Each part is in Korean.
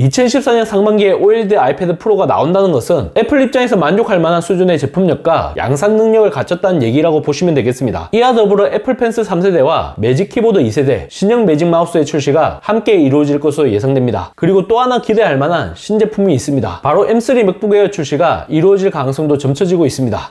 2024년 상반기에 OLED 아이패드 프로가 나온다는 것은 애플 입장에서 만족할 만한 수준의 제품력과 양산 능력을 갖췄다는 얘기라고 보시면 되겠습니다. 이와 더불어 애플 펜슬 3세대와 매직 키보드 2세대, 신형 매직 마우스의 출시가 함께 이루어질 것으로 예상됩니다. 그리고 또 하나 기대할 만한 신제품이 있습니다. 바로 M3 맥북 에어 출시가 이루어질 가능성도 점쳐지고 있습니다.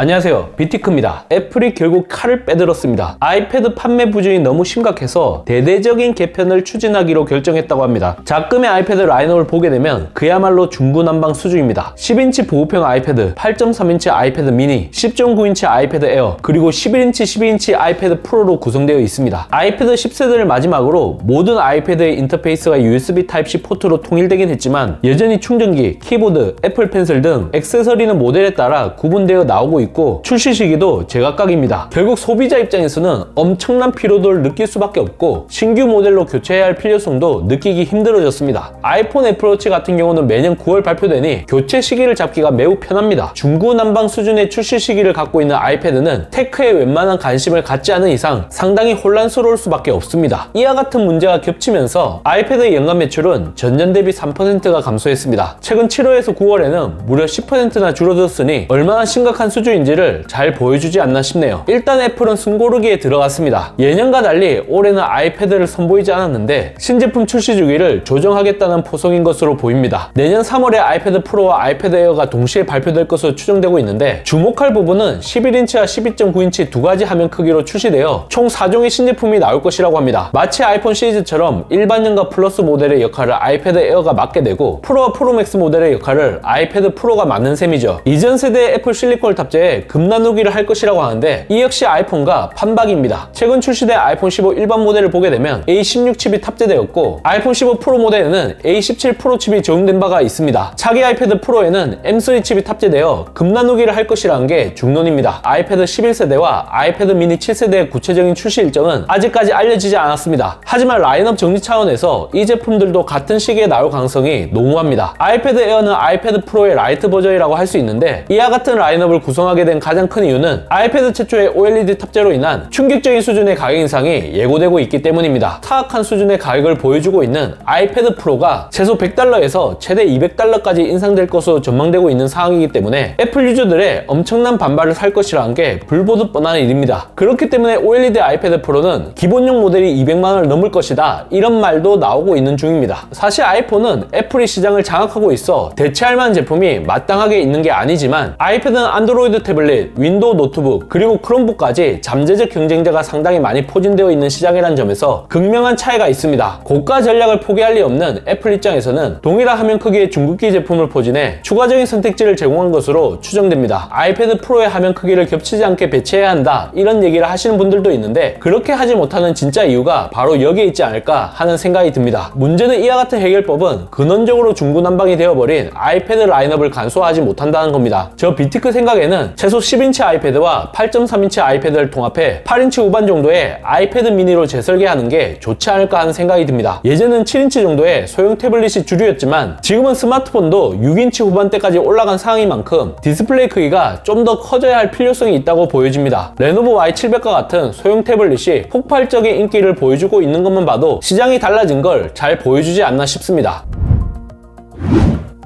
안녕하세요. 비티크입니다. 애플이 결국 칼을 빼들었습니다. 아이패드 판매 부진이 너무 심각해서 대대적인 개편을 추진하기로 결정했다고 합니다. 작금의 아이패드 라인업을 보게 되면 그야말로 중구난방 수준입니다. 10인치 보급형 아이패드 8.3인치 아이패드 미니 10.9인치 아이패드 에어 그리고 11인치 12인치 아이패드 프로로 구성되어 있습니다. 아이패드 10세대를 마지막으로 모든 아이패드의 인터페이스가 USB Type-C 포트로 통일되긴 했지만 여전히 충전기, 키보드, 애플 펜슬 등 액세서리는 모델에 따라 구분되어 나오고 있고 있고 출시 시기도 제각각입니다. 결국 소비자 입장에서는 엄청난 피로도를 느낄 수밖에 없고 신규 모델로 교체해야 할 필요성도 느끼기 힘들어졌습니다. 아이폰 애플워치 같은 경우는 매년 9월 발표되니 교체 시기를 잡기가 매우 편합니다. 중구난방 수준의 출시 시기를 갖고 있는 아이패드는 테크에 웬만한 관심을 갖지 않은 이상 상당히 혼란스러울 수밖에 없습니다. 이와 같은 문제가 겹치면서 아이패드의 연간 매출은 전년 대비 3%가 감소했습니다. 최근 7월에서 9월에는 무려 10%나 줄어들었으니 얼마나 심각한 수준인 수준인지를 잘 보여주지 않나 싶네요. 일단 애플은 숨고르기에 들어갔습니다. 예년과 달리 올해는 아이패드를 선보이지 않았는데 신제품 출시 주기를 조정하겠다는 포석인 것으로 보입니다. 내년 3월에 아이패드 프로와 아이패드 에어가 동시에 발표될 것으로 추정되고 있는데 주목할 부분은 11인치와 12.9인치 두 가지 화면 크기로 출시되어 총 4종의 신제품이 나올 것이라고 합니다. 마치 아이폰 시리즈처럼 일반형과 플러스 모델의 역할을 아이패드 에어가 맡게 되고 프로와 프로맥스 모델의 역할을 아이패드 프로가 맡는 셈이죠. 이전 세대 애플 실리콘을 탑재해 급 나누기를 할 것이라고 하는데 이 역시 아이폰과 판박입니다. 최근 출시된 아이폰 15 일반 모델을 보게 되면 A16 칩이 탑재되었고 아이폰 15 프로 모델에는 A17 프로 칩이 적용된 바가 있습니다. 차기 아이패드 프로에는 M3 칩이 탑재되어 급 나누기를 할 것이라는 게 중론입니다. 아이패드 11세대와 아이패드 미니 7세대의 구체적인 출시 일정은 아직까지 알려지지 않았습니다. 하지만 라인업 정리 차원에서 이 제품들도 같은 시기에 나올 가능성이 농후합니다. 아이패드 에어는 아이패드 프로의 라이트 버전이라고 할 수 있는데 이와 같은 라인업을 구성 하게 나게 된 가장 큰 이유는 아이패드 최초의 OLED 탑재로 인한 충격적인 수준의 가격 인상이 예고되고 있기 때문입니다. 사악한 수준의 가격을 보여주고 있는 아이패드 프로가 최소 100달러에서 최대 200달러까지 인상될 것으로 전망되고 있는 상황이기 때문에 애플 유저들의 엄청난 반발을 살 것이라는 게 불보듯 뻔한 일입니다. 그렇기 때문에 OLED 아이패드 프로는 기본형 모델이 200만원을 넘을 것이다 이런 말도 나오고 있는 중입니다. 사실 아이폰은 애플이 시장을 장악하고 있어 대체할 만한 제품이 마땅하게 있는 게 아니지만 아이패드는 안드로이드 태블릿, 윈도우 노트북, 그리고 크롬북까지 잠재적 경쟁자가 상당히 많이 포진되어 있는 시장이라는 점에서 극명한 차이가 있습니다. 고가 전략을 포기할 리 없는 애플 입장에서는 동일한 화면 크기의 중급기 제품을 포진해 추가적인 선택지를 제공한 것으로 추정됩니다. 아이패드 프로의 화면 크기를 겹치지 않게 배치해야 한다 이런 얘기를 하시는 분들도 있는데 그렇게 하지 못하는 진짜 이유가 바로 여기에 있지 않을까 하는 생각이 듭니다. 문제는 이와 같은 해결법은 근원적으로 중구난방이 되어버린 아이패드 라인업을 간소화하지 못한다는 겁니다. 저 비티크 생각에는 최소 10인치 아이패드와 8.3인치 아이패드를 통합해 8인치 후반 정도의 아이패드 미니로 재설계하는 게 좋지 않을까 하는 생각이 듭니다. 예전엔 7인치 정도의 소형 태블릿이 주류였지만 지금은 스마트폰도 6인치 후반대까지 올라간 상황인 만큼 디스플레이 크기가 좀 더 커져야 할 필요성이 있다고 보여집니다. 레노버 Y700과 같은 소형 태블릿이 폭발적인 인기를 보여주고 있는 것만 봐도 시장이 달라진 걸 잘 보여주지 않나 싶습니다.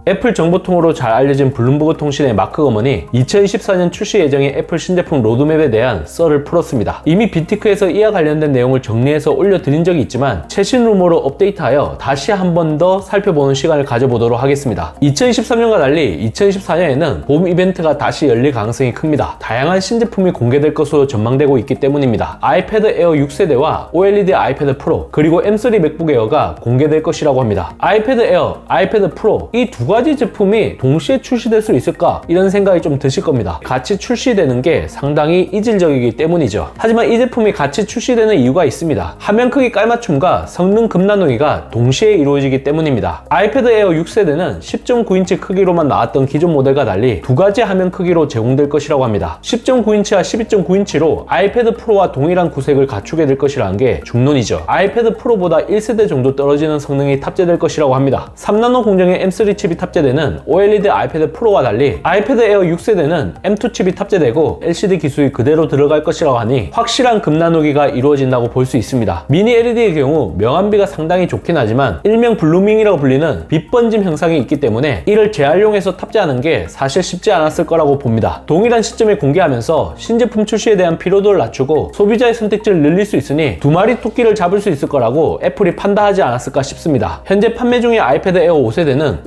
애플 정보통으로 잘 알려진 블룸버그 통신의 마크 거먼이 2024년 출시 예정의 애플 신제품 로드맵에 대한 썰을 풀었습니다. 이미 비티크에서 이와 관련된 내용을 정리해서 올려드린 적이 있지만 최신 루머로 업데이트하여 다시 한 번 더 살펴보는 시간을 가져보도록 하겠습니다. 2023년과 달리 2024년에는 봄 이벤트가 다시 열릴 가능성이 큽니다. 다양한 신제품이 공개될 것으로 전망되고 있기 때문입니다. 아이패드 에어 6세대와 OLED 아이패드 프로 그리고 M3 맥북 에어가 공개될 것이라고 합니다. 아이패드 에어, 아이패드 프로 이 두 가지 제품이 동시에 출시될 수 있을까? 이런 생각이 좀 드실 겁니다. 같이 출시되는 게 상당히 이질적이기 때문이죠. 하지만 이 제품이 같이 출시되는 이유가 있습니다. 화면 크기 깔맞춤과 성능 급나누기가 동시에 이루어지기 때문입니다. 아이패드 에어 6세대는 10.9인치 크기로만 나왔던 기존 모델과 달리 두 가지 화면 크기로 제공될 것이라고 합니다. 10.9인치와 12.9인치로 아이패드 프로와 동일한 구색을 갖추게 될 것이라는 게 중론이죠. 아이패드 프로보다 1세대 정도 떨어지는 성능이 탑재될 것이라고 합니다. 3나노 공정의 M3 칩이 탑재되는 OLED 아이패드 프로와 달리 아이패드 에어 6세대는 M2 칩이 탑재되고 LCD 기술이 그대로 들어갈 것이라고 하니 확실한 급 나누기가 이루어진다고 볼 수 있습니다. 미니 LED의 경우 명암비가 상당히 좋긴 하지만 일명 blooming이라고 불리는 빛 번짐 현상이 있기 때문에 이를 재활용해서 탑재하는 게 사실 쉽지 않았을 거라고 봅니다. 동일한 시점에 공개하면서 신제품 출시에 대한 피로도를 낮추고 소비자의 선택지를 늘릴 수 있으니 두 마리 토끼를 잡을 수 있을 거라고 애플이 판단하지 않았을까 싶습니다. 현재 판매 중인 아이패드 에어 5세대는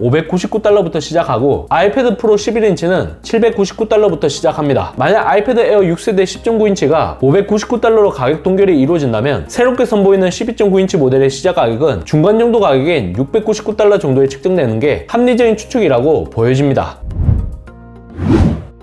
599달러부터 시작하고 아이패드 프로 11인치는 799달러부터 시작합니다. 만약 아이패드 에어 6세대 10.9인치가 599달러로 가격 동결이 이루어진다면 새롭게 선보이는 12.9인치 모델의 시작 가격은 중간 정도 가격인 699달러 정도에 책정되는 게 합리적인 추측이라고 보여집니다.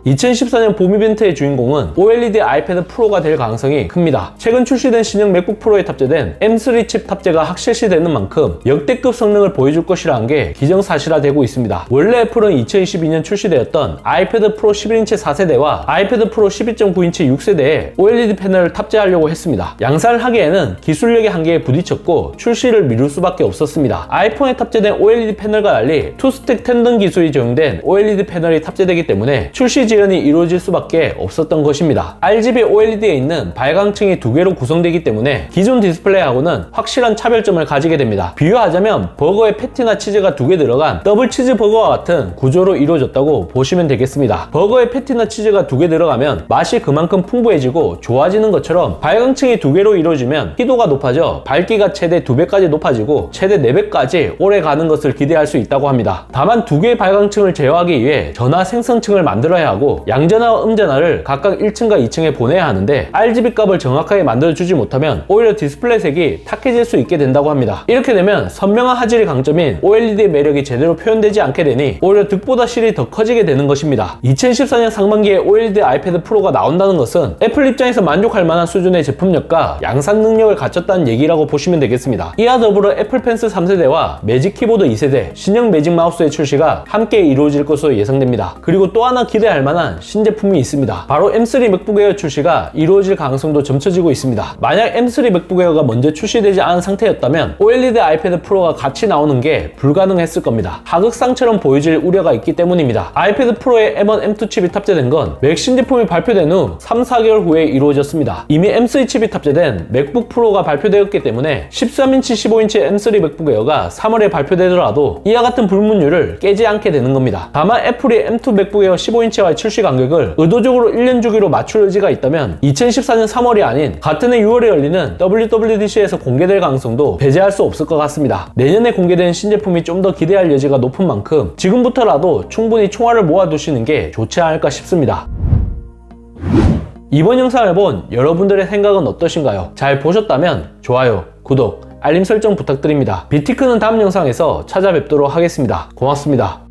2014년 봄 이벤트의 주인공은 OLED 아이패드 프로가 될 가능성이 큽니다. 최근 출시된 신형 맥북 프로에 탑재된 M3 칩 탑재가 확실시 되는 만큼 역대급 성능을 보여줄 것이라는 게 기정사실화되고 있습니다. 원래 애플은 2022년 출시되었던 아이패드 프로 11인치 4세대와 아이패드 프로 12.9인치 6세대에 OLED 패널을 탑재하려고 했습니다. 양산을 하기에는 기술력의 한계에 부딪혔고 출시를 미룰 수밖에 없었습니다. 아이폰에 탑재된 OLED 패널과 달리 two stack tandem 기술이 적용된 OLED 패널이 탑재되기 때문에 출시 지연이 이루어질 수밖에 없었던 것입니다. RGB OLED에 있는 발광층이 두 개로 구성되기 때문에 기존 디스플레이하고는 확실한 차별점을 가지게 됩니다. 비유하자면 버거에 패티나 치즈가 두 개 들어간 더블 치즈 버거와 같은 구조로 이루어졌다고 보시면 되겠습니다. 버거에 패티나 치즈가 두 개 들어가면 맛이 그만큼 풍부해지고 좋아지는 것처럼 발광층이 두 개로 이루어지면 휘도가 높아져 밝기가 최대 두 배까지 높아지고 최대 네배까지 오래 가는 것을 기대할 수 있다고 합니다. 다만 두 개의 발광층을 제어하기 위해 전하 생성층을 만들어야 하고 하고 양전하와 음전하를 각각 1층과 2층에 보내야 하는데 RGB 값을 정확하게 만들어주지 못하면 오히려 디스플레이 색이 탁해질 수 있게 된다고 합니다. 이렇게 되면 선명한 화질이 강점인 OLED의 매력이 제대로 표현되지 않게 되니 오히려 득보다 실이 더 커지게 되는 것입니다. 2014년 상반기에 OLED 아이패드 프로가 나온다는 것은 애플 입장에서 만족할 만한 수준의 제품력과 양산 능력을 갖췄다는 얘기라고 보시면 되겠습니다. 이와 더불어 애플 펜슬 3세대와 매직 키보드 2세대, 신형 매직 마우스의 출시가 함께 이루어질 것으로 예상됩니다. 그리고 또 하나 기대할 만한 만한 신제품이 있습니다. 바로 M3 맥북 에어 출시가 이루어질 가능성도 점쳐지고 있습니다. 만약 M3 맥북 에어가 먼저 출시되지 않은 상태였다면 OLED 아이패드 프로가 같이 나오는 게 불가능했을 겁니다. 하극상처럼 보여질 우려가 있기 때문입니다. 아이패드 프로에 M1, M2 칩이 탑재된 건 맥 신제품이 발표된 후 3, 4개월 후에 이루어졌습니다. 이미 M3 칩이 탑재된 맥북 프로가 발표되었기 때문에 13인치, 15인치 M3 맥북 에어가 3월에 발표되더라도 이와 같은 불문율을 깨지 않게 되는 겁니다. 다만 애플이 M2 맥북 에어 15인치와의 출시 간격을 의도적으로 1년 주기로 맞출 의지가 있다면 2014년 3월이 아닌 같은 해 6월에 열리는 WWDC에서 공개될 가능성도 배제할 수 없을 것 같습니다. 내년에 공개되는 신제품이 좀 더 기대할 여지가 높은 만큼 지금부터라도 충분히 총알을 모아두시는 게 좋지 않을까 싶습니다. 이번 영상을 본 여러분들의 생각은 어떠신가요? 잘 보셨다면 좋아요, 구독, 알림 설정 부탁드립니다. 비티크는 다음 영상에서 찾아뵙도록 하겠습니다. 고맙습니다.